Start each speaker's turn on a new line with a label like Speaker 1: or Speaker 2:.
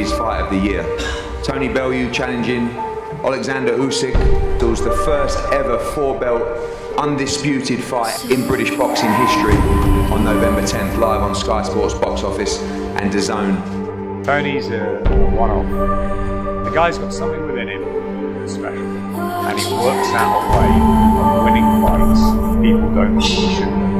Speaker 1: his fight of the year. Tony Bellew challenging Alexander Usyk. It was the first ever four-belt undisputed fight in British boxing history on November 10th, live on Sky Sports Box Office and DAZN.
Speaker 2: Tony's a one-off. The guy's got something within him that's special, and he works out a way of winning fights people don't think he should.